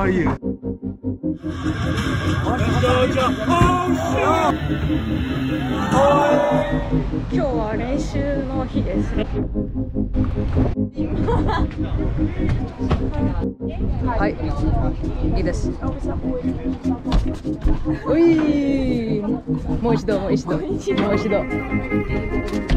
are you? 今日は練習の日ですね。はい、いいです。ういもう一度、もう一度、もう一度。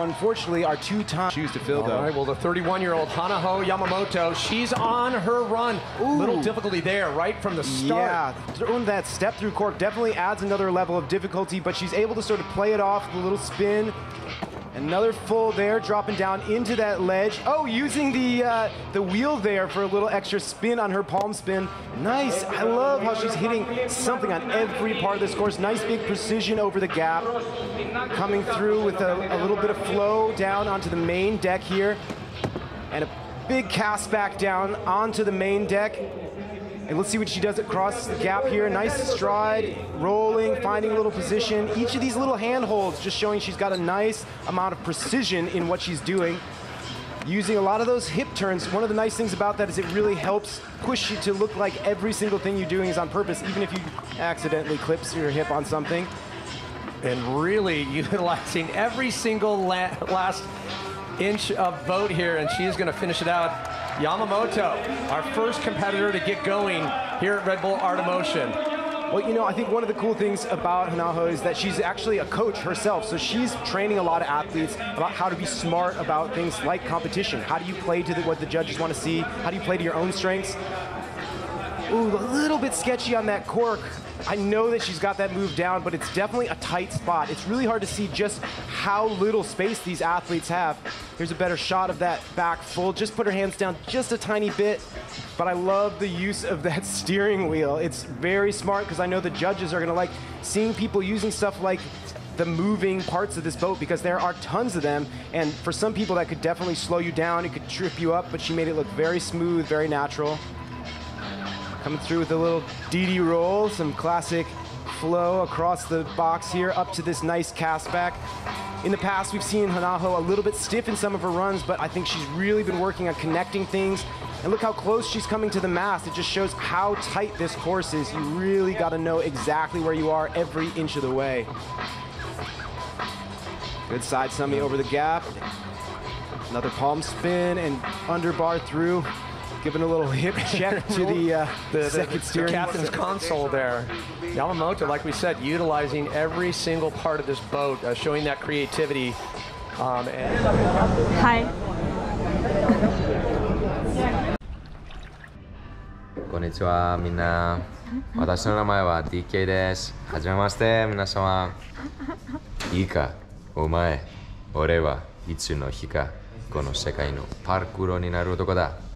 Who unfortunately are two-time shoes to fill, All though. right, well, the 31-year-old Hanaho Yamamoto, she's on her run. Little difficulty there, right from the start. Yeah, throwing that step through cork definitely adds another level of difficulty, but she's able to sort of play it off with a little spin. Another full there, dropping down into that ledge. Oh, using the uh, the wheel there for a little extra spin on her palm spin. Nice. I love how she's hitting something on every part of this course. Nice big precision over the gap. Coming through with a, a little bit of flow down onto the main deck here. And a big cast back down onto the main deck. And let's see what she does across the gap here. Nice stride, rolling, finding a little position. Each of these little handholds just showing she's got a nice amount of precision in what she's doing. Using a lot of those hip turns. One of the nice things about that is it really helps push you to look like every single thing you're doing is on purpose, even if you accidentally clips your hip on something. And really utilizing every single la- last inch of boat here, and she is going to finish it out. Yamamoto, our first competitor to get going here at Red Bull Art of Motion. Well, you know, I think one of the cool things about Hanaho is that she's actually a coach herself. So she's training a lot of athletes about how to be smart about things like competition. How do you play to the, what the judges want to see? How do you play to your own strengths? Ooh, a little bit sketchy on that cork. I know that she's got that move down, but it's definitely a tight spot. It's really hard to see just how little space these athletes have. Here's a better shot of that back full. Just put her hands down just a tiny bit. But I love the use of that steering wheel. It's very smart because I know the judges are going to like seeing people using stuff like the moving parts of this boat because there are tons of them. And for some people, that could definitely slow you down. It could trip you up, but she made it look very smooth, very natural. Coming through with a little DD roll, some classic flow across the box here up to this nice cast back. In the past, we've seen Hanaho a little bit stiff in some of her runs, but I think she's really been working on connecting things. And look how close she's coming to the mast. It just shows how tight this course is. You really got to know exactly where you are every inch of the way. Good side summy over the gap. Another palm spin and underbar through. Giving a little hip check to the, uh, The, the- second the steering. captain's console there. Yamamoto, like we said, utilizing every single part of this boat, uh, showing that creativity. Um, い。こんにちはみんな私の名前は DK ですはじめまして皆様いいかお前俺はいつの日かこの世界のパルクーロになる男だ